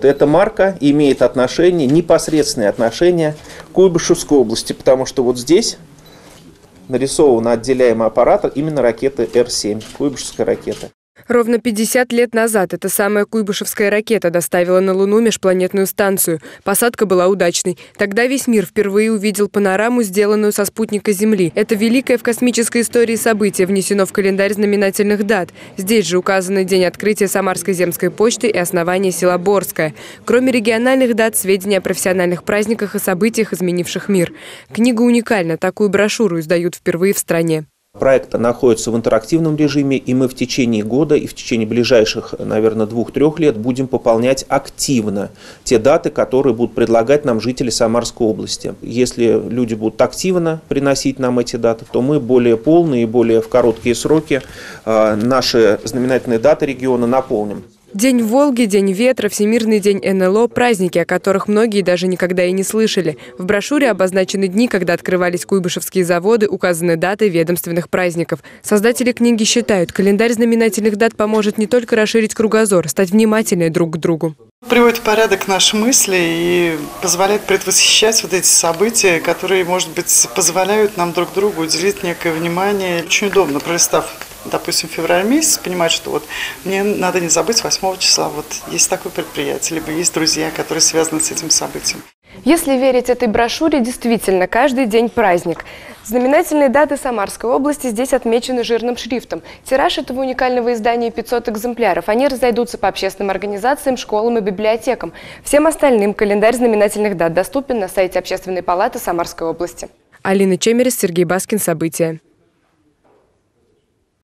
Эта марка имеет отношение, непосредственное отношение к Куйбышевской области, потому что вот здесь нарисован отделяемый аппарат именно ракеты Р-7, Куйбышевская ракета. Ровно 50 лет назад эта самая Куйбышевская ракета доставила на Луну межпланетную станцию. Посадка была удачной. Тогда весь мир впервые увидел панораму, сделанную со спутника Земли. Это великое в космической истории событие внесено в календарь знаменательных дат. Здесь же указаны день открытия Самарской земской почты и основания села Борская. Кроме региональных дат, сведения о профессиональных праздниках и событиях, изменивших мир. Книга уникальна. Такую брошюру издают впервые в стране. Проект находится в интерактивном режиме, и мы в течение года и в течение ближайших, наверное, двух-трех лет будем пополнять активно те даты, которые будут предлагать нам жители Самарской области. Если люди будут активно приносить нам эти даты, то мы более полные и более в короткие сроки а, наши знаменательные даты региона наполним. День Волги, День ветра, Всемирный день НЛО – праздники, о которых многие даже никогда и не слышали. В брошюре обозначены дни, когда открывались куйбышевские заводы, указаны даты ведомственных праздников. Создатели книги считают, календарь знаменательных дат поможет не только расширить кругозор, стать внимательнее друг к другу. Приводит в порядок наши мысли и позволяет предвосхищать вот эти события, которые, может быть, позволяют нам друг другу уделить некое внимание. Очень удобно, пролистав допустим, февраль месяц, понимать, что вот мне надо не забыть 8 числа, вот есть такое предприятие, либо есть друзья, которые связаны с этим событием. Если верить этой брошюре, действительно, каждый день праздник. Знаменательные даты Самарской области здесь отмечены жирным шрифтом. Тираж этого уникального издания 500 экземпляров. Они разойдутся по общественным организациям, школам и библиотекам. Всем остальным календарь знаменательных дат доступен на сайте Общественной палаты Самарской области. Алина Чемерис, Сергей Баскин. События.